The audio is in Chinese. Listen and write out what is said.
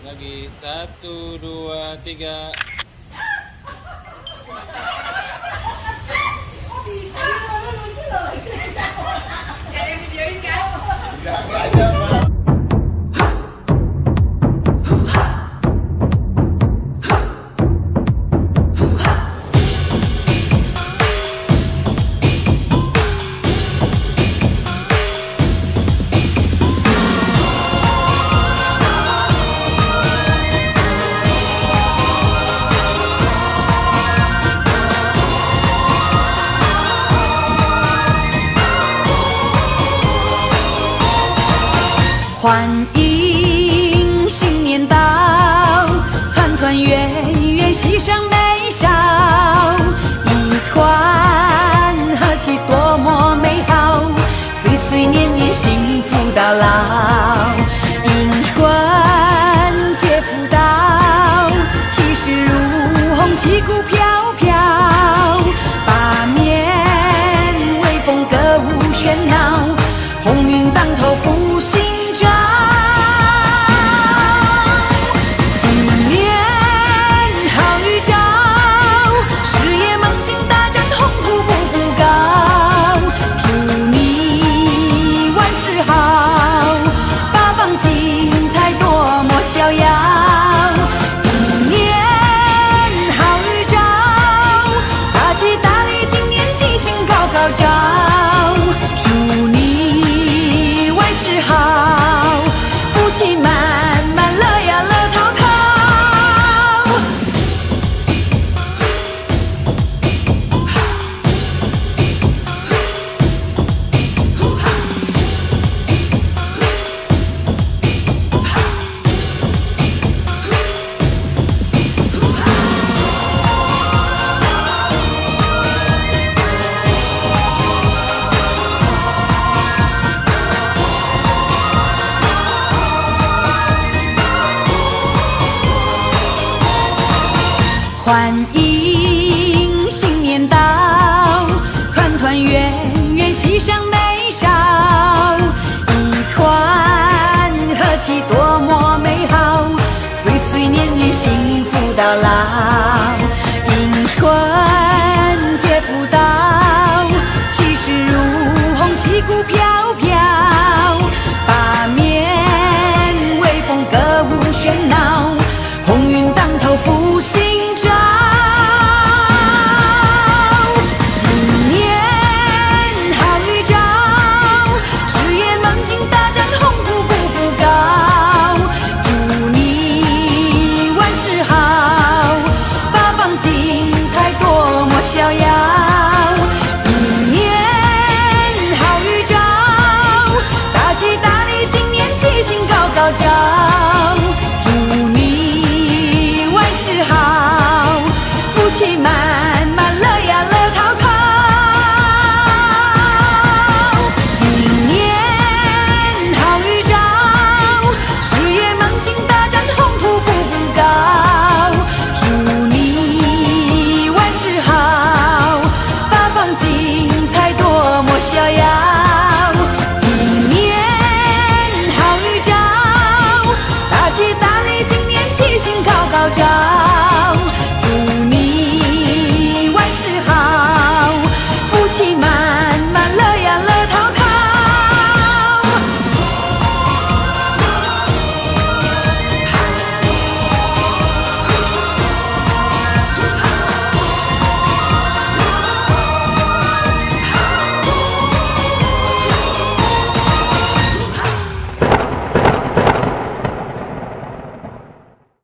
Lagi satu dua tiga. 欢迎新年到，团团圆圆喜上眉梢，一团和气多么美好，岁岁年年幸福到老，迎春接福到，气势如虹旗鼓飘欢迎新年到团团圆圆喜上眉梢一团和气多么美好岁岁年年幸福到老 más.